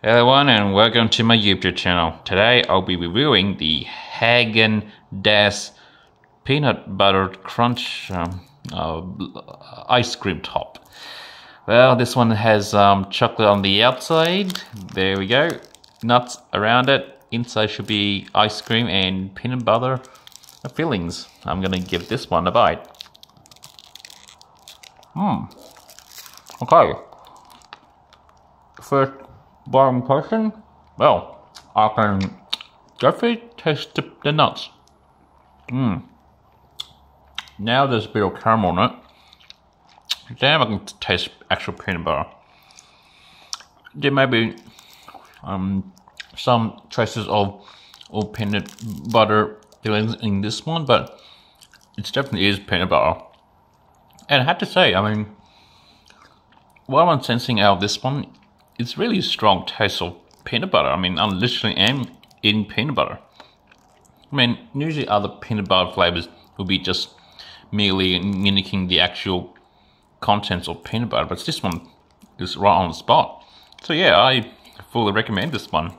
Hello everyone and welcome to my YouTube channel. Today I'll be reviewing the Häagen Dazs Peanut Butter Crunch um, uh, ice cream top. Well, this one has um, chocolate on the outside. There we go. Nuts around it. Inside should be ice cream and peanut butter fillings. I'm gonna give this one a bite. Hmm. Okay. First bottom portion, well, I can definitely taste the, the nuts. Mmm. Now there's a bit of caramel on it. Damn, I can taste actual peanut butter. There may be um, some traces of, of peanut butter in this one, but it definitely is peanut butter. And I have to say, I mean, what I'm sensing out of this one it's really a strong taste of peanut butter. I mean, I literally am eating peanut butter. I mean, usually other peanut butter flavors will be just merely mimicking the actual contents of peanut butter, but this one is right on the spot. So yeah, I fully recommend this one.